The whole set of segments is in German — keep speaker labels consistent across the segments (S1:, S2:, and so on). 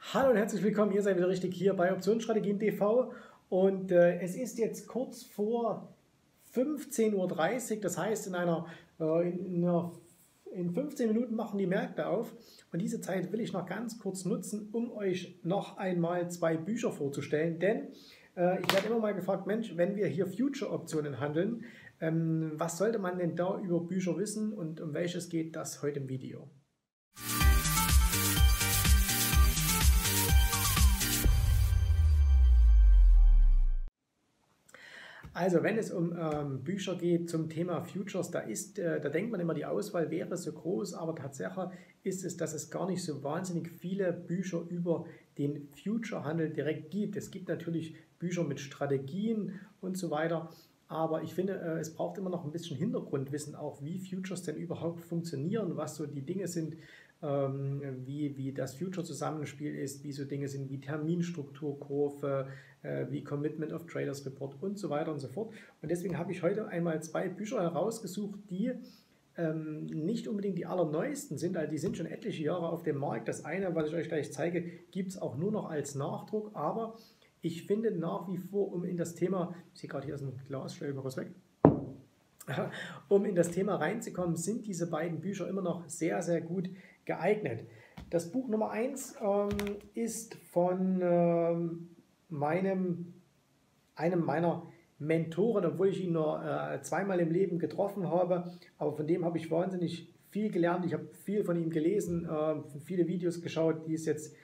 S1: Hallo und herzlich willkommen, ihr seid wieder richtig hier bei Optionsstrategien TV und äh, es ist jetzt kurz vor 15.30 Uhr, das heißt in einer, äh, in, einer, in 15 Minuten machen die Märkte auf. Und diese Zeit will ich noch ganz kurz nutzen, um euch noch einmal zwei Bücher vorzustellen, denn äh, ich werde immer mal gefragt, Mensch, wenn wir hier Future-Optionen handeln, ähm, was sollte man denn da über Bücher wissen und um welches geht das heute im Video? Also wenn es um ähm, Bücher geht zum Thema Futures, da, ist, äh, da denkt man immer, die Auswahl wäre so groß, aber Tatsache ist es, dass es gar nicht so wahnsinnig viele Bücher über den Future-Handel direkt gibt. Es gibt natürlich Bücher mit Strategien und so weiter, aber ich finde, äh, es braucht immer noch ein bisschen Hintergrundwissen, auch wie Futures denn überhaupt funktionieren, was so die Dinge sind, ähm, wie, wie das Future-Zusammenspiel ist, wie so Dinge sind wie Terminstrukturkurve, äh, wie Commitment of Traders Report und so weiter und so fort. Und deswegen habe ich heute einmal zwei Bücher herausgesucht, die ähm, nicht unbedingt die allerneuesten sind, also die sind schon etliche Jahre auf dem Markt. Das eine, was ich euch gleich zeige, gibt es auch nur noch als Nachdruck, aber ich finde nach wie vor, um in das Thema, ich sehe gerade hier ist ein Glas, stell mal kurz weg, um in das Thema reinzukommen, sind diese beiden Bücher immer noch sehr, sehr gut geeignet. Das Buch Nummer 1 ähm, ist von ähm, meinem, einem meiner Mentoren, obwohl ich ihn nur äh, zweimal im Leben getroffen habe, aber von dem habe ich wahnsinnig viel gelernt. Ich habe viel von ihm gelesen, äh, viele Videos geschaut, die es jetzt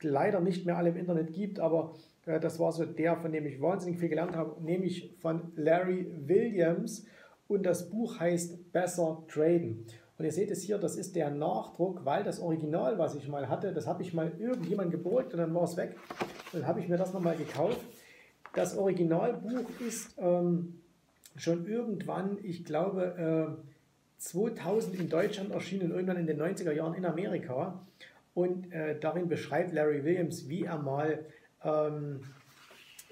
S1: leider nicht mehr alle im Internet gibt, aber äh, das war so der, von dem ich wahnsinnig viel gelernt habe, nämlich von Larry Williams und das Buch heißt Besser Traden. Und ihr seht es hier, das ist der Nachdruck, weil das Original, was ich mal hatte, das habe ich mal irgendjemand geborgt und dann war es weg. Dann habe ich mir das nochmal gekauft. Das Originalbuch ist ähm, schon irgendwann, ich glaube, äh, 2000 in Deutschland erschienen, irgendwann in den 90er Jahren in Amerika. Und äh, darin beschreibt Larry Williams, wie er mal ähm,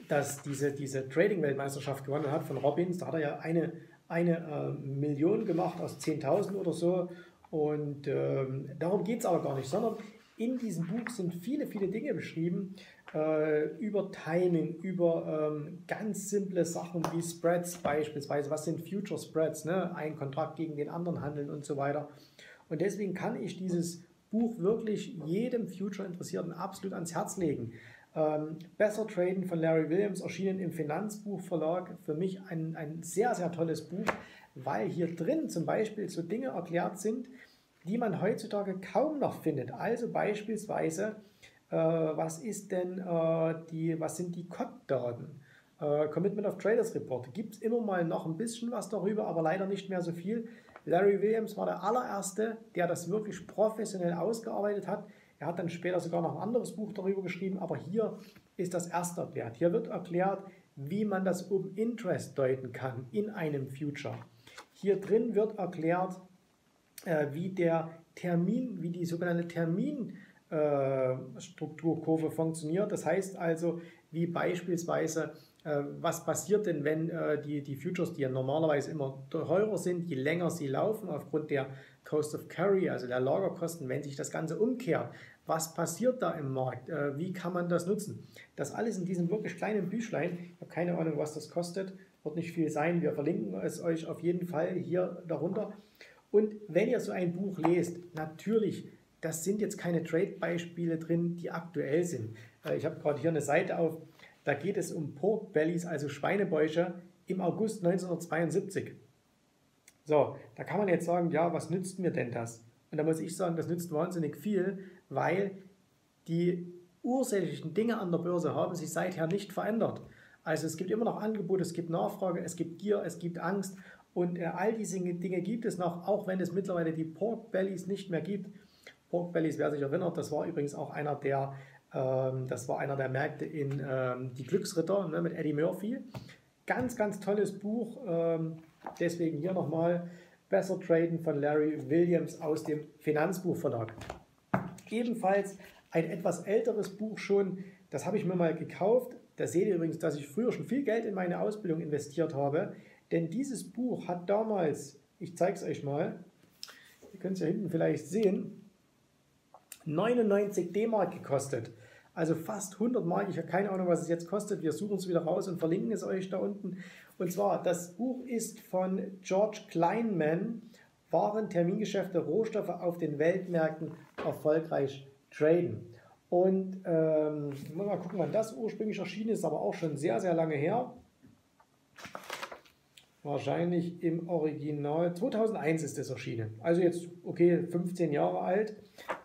S1: das, diese, diese Trading-Weltmeisterschaft gewonnen hat von Robbins. Da hat er ja eine eine äh, Million gemacht aus 10.000 oder so. Und ähm, darum geht es aber gar nicht, sondern in diesem Buch sind viele, viele Dinge beschrieben äh, über Timing, über ähm, ganz simple Sachen wie Spreads beispielsweise. Was sind Future Spreads? Ne? Ein Kontrakt gegen den anderen handeln und so weiter. Und deswegen kann ich dieses Buch wirklich jedem Future-Interessierten absolut ans Herz legen. Ähm, Besser Traden von Larry Williams erschienen im Finanzbuchverlag. Für mich ein, ein sehr, sehr tolles Buch, weil hier drin zum Beispiel so Dinge erklärt sind, die man heutzutage kaum noch findet. Also beispielsweise, äh, was ist denn äh, die, was sind die COT-Daten? Äh, Commitment of Traders Report. Gibt es immer mal noch ein bisschen was darüber, aber leider nicht mehr so viel. Larry Williams war der allererste, der das wirklich professionell ausgearbeitet hat. Er hat dann später sogar noch ein anderes Buch darüber geschrieben, aber hier ist das erste erklärt. Hier wird erklärt, wie man das Open Interest deuten kann in einem Future. Hier drin wird erklärt, äh, wie der Termin, wie die sogenannte Terminstrukturkurve äh, funktioniert. Das heißt also, wie beispielsweise, was passiert denn, wenn äh, die, die Futures, die ja normalerweise immer teurer sind, je länger sie laufen, aufgrund der Cost of Carry, also der Lagerkosten, wenn sich das Ganze umkehrt, was passiert da im Markt, äh, wie kann man das nutzen. Das alles in diesem wirklich kleinen Büchlein, ich habe keine Ahnung, was das kostet, wird nicht viel sein, wir verlinken es euch auf jeden Fall hier darunter. Und wenn ihr so ein Buch lest, natürlich, das sind jetzt keine Trade-Beispiele drin, die aktuell sind. Äh, ich habe gerade hier eine Seite auf, da geht es um Pork Bellies, also Schweinebäuche im August 1972. So, da kann man jetzt sagen, ja, was nützt mir denn das? Und da muss ich sagen, das nützt wahnsinnig viel, weil die ursächlichen Dinge an der Börse haben sich seither nicht verändert. Also es gibt immer noch Angebote, es gibt Nachfrage, es gibt Gier, es gibt Angst und äh, all diese Dinge gibt es noch, auch wenn es mittlerweile die Pork Bellies nicht mehr gibt. Pork Bellies, wer sich erinnert, das war übrigens auch einer der, das war einer der Märkte in ähm, Die Glücksritter ne, mit Eddie Murphy. Ganz, ganz tolles Buch. Ähm, deswegen hier nochmal Besser Traden von Larry Williams aus dem Finanzbuchverlag. Ebenfalls ein etwas älteres Buch schon, das habe ich mir mal gekauft. Da seht ihr übrigens, dass ich früher schon viel Geld in meine Ausbildung investiert habe. Denn dieses Buch hat damals, ich zeige es euch mal, ihr könnt es ja hinten vielleicht sehen, 99 D-Mark gekostet. Also fast 100 Mark. Ich habe keine Ahnung, was es jetzt kostet. Wir suchen es wieder raus und verlinken es euch da unten. Und zwar, das Buch ist von George Kleinman. Waren Termingeschäfte, Rohstoffe auf den Weltmärkten erfolgreich traden. Und ähm, mal gucken, wann das ursprünglich erschienen ist, aber auch schon sehr, sehr lange her. Wahrscheinlich im Original. 2001 ist es erschienen. Also jetzt, okay, 15 Jahre alt.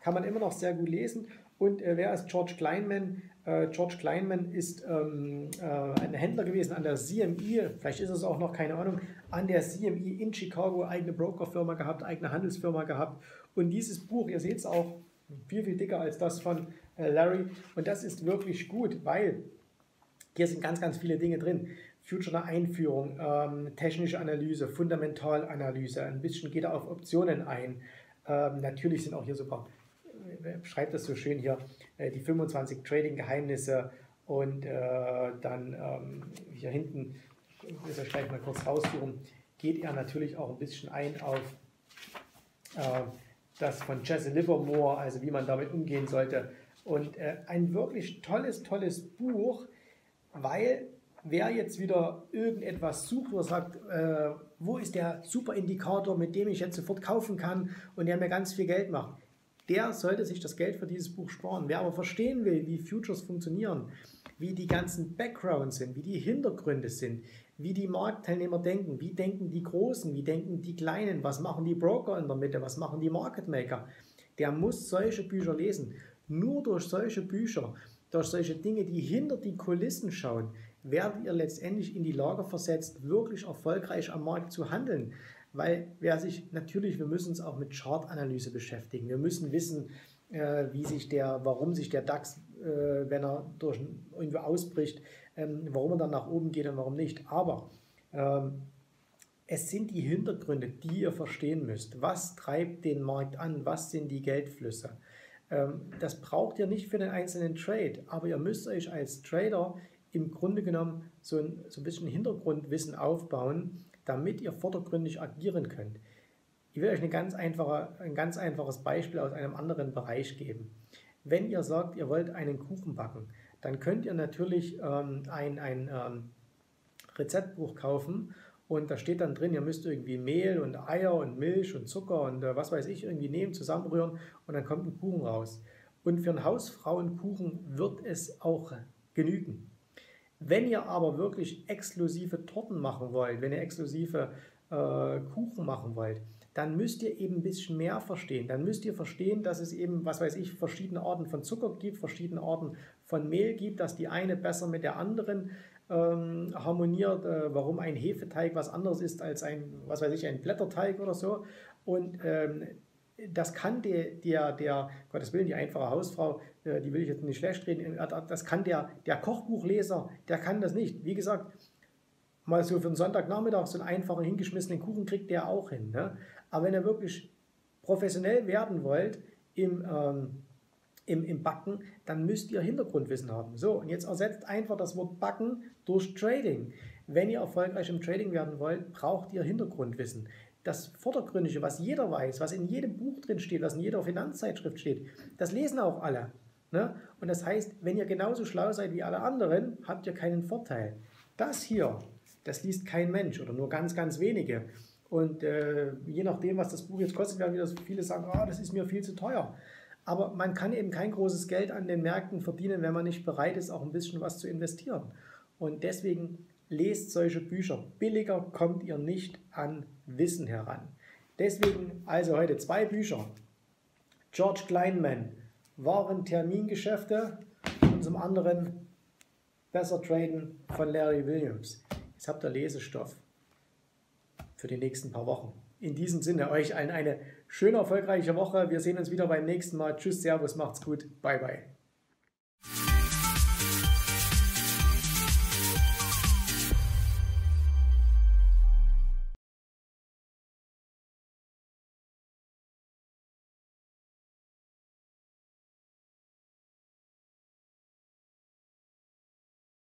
S1: Kann man immer noch sehr gut lesen. Und äh, wer ist George Kleinman? Äh, George Kleinman ist ähm, äh, ein Händler gewesen an der CME, vielleicht ist es auch noch, keine Ahnung, an der CME in Chicago, eigene Brokerfirma gehabt, eigene Handelsfirma gehabt. Und dieses Buch, ihr seht es auch, viel, viel dicker als das von äh, Larry. Und das ist wirklich gut, weil hier sind ganz, ganz viele Dinge drin. Future Einführung, ähm, technische Analyse, Fundamentalanalyse, ein bisschen geht er auf Optionen ein. Ähm, natürlich sind auch hier sogar schreibt das so schön hier, äh, die 25 Trading-Geheimnisse und äh, dann ähm, hier hinten, ich das gleich mal kurz raussuchen, geht er natürlich auch ein bisschen ein auf äh, das von Jesse Livermore, also wie man damit umgehen sollte. Und äh, ein wirklich tolles, tolles Buch, weil wer jetzt wieder irgendetwas sucht, wo er sagt, äh, wo ist der Superindikator, mit dem ich jetzt sofort kaufen kann und der mir ganz viel Geld macht, der sollte sich das Geld für dieses Buch sparen. Wer aber verstehen will, wie Futures funktionieren, wie die ganzen Backgrounds sind, wie die Hintergründe sind, wie die Marktteilnehmer denken, wie denken die Großen, wie denken die Kleinen, was machen die Broker in der Mitte, was machen die Market Maker, der muss solche Bücher lesen. Nur durch solche Bücher, durch solche Dinge, die hinter die Kulissen schauen, werdet ihr letztendlich in die Lage versetzt, wirklich erfolgreich am Markt zu handeln weil wer sich natürlich, wir müssen uns auch mit Chartanalyse beschäftigen. Wir müssen wissen, äh, wie sich der, warum sich der DAX, äh, wenn er durch irgendwo ausbricht, ähm, warum er dann nach oben geht und warum nicht. Aber ähm, es sind die Hintergründe, die ihr verstehen müsst. Was treibt den Markt an? Was sind die Geldflüsse? Ähm, das braucht ihr nicht für den einzelnen Trade, aber ihr müsst euch als Trader im Grunde genommen so ein, so ein bisschen Hintergrundwissen aufbauen, damit ihr vordergründig agieren könnt. Ich will euch eine ganz einfache, ein ganz einfaches Beispiel aus einem anderen Bereich geben. Wenn ihr sagt, ihr wollt einen Kuchen backen, dann könnt ihr natürlich ähm, ein, ein ähm, Rezeptbuch kaufen und da steht dann drin, ihr müsst irgendwie Mehl und Eier und Milch und Zucker und äh, was weiß ich irgendwie nehmen, zusammenrühren und dann kommt ein Kuchen raus. Und für einen Hausfrauenkuchen wird es auch genügen. Wenn ihr aber wirklich exklusive Torten machen wollt, wenn ihr exklusive äh, Kuchen machen wollt, dann müsst ihr eben ein bisschen mehr verstehen. Dann müsst ihr verstehen, dass es eben, was weiß ich, verschiedene Arten von Zucker gibt, verschiedene Arten von Mehl gibt, dass die eine besser mit der anderen ähm, harmoniert, äh, warum ein Hefeteig was anderes ist als ein, was weiß ich, ein Blätterteig oder so. Und ähm, das kann der, der, der, Gottes Willen, die einfache Hausfrau, äh, die will ich jetzt nicht schlecht reden, äh, das kann der, der Kochbuchleser, der kann das nicht. Wie gesagt, mal so für einen Sonntagnachmittag so einen einfachen hingeschmissenen Kuchen kriegt der auch hin. Ne? Aber wenn ihr wirklich professionell werden wollt im, ähm, im, im Backen, dann müsst ihr Hintergrundwissen haben. So, und jetzt ersetzt einfach das Wort Backen durch Trading. Wenn ihr erfolgreich im Trading werden wollt, braucht ihr Hintergrundwissen das Vordergründige, was jeder weiß, was in jedem Buch drin steht, was in jeder Finanzzeitschrift steht, das lesen auch alle. Ne? Und das heißt, wenn ihr genauso schlau seid wie alle anderen, habt ihr keinen Vorteil. Das hier, das liest kein Mensch oder nur ganz, ganz wenige. Und äh, je nachdem, was das Buch jetzt kostet, werden wieder viele sagen, oh, das ist mir viel zu teuer. Aber man kann eben kein großes Geld an den Märkten verdienen, wenn man nicht bereit ist, auch ein bisschen was zu investieren. Und deswegen lest solche Bücher. Billiger kommt ihr nicht an Wissen heran. Deswegen also heute zwei Bücher. George Kleinman, Waren Termingeschäfte und zum anderen Besser Traden von Larry Williams. Jetzt habt ihr Lesestoff für die nächsten paar Wochen. In diesem Sinne euch allen eine schöne, erfolgreiche Woche. Wir sehen uns wieder beim nächsten Mal. Tschüss, Servus, macht's gut. Bye, bye.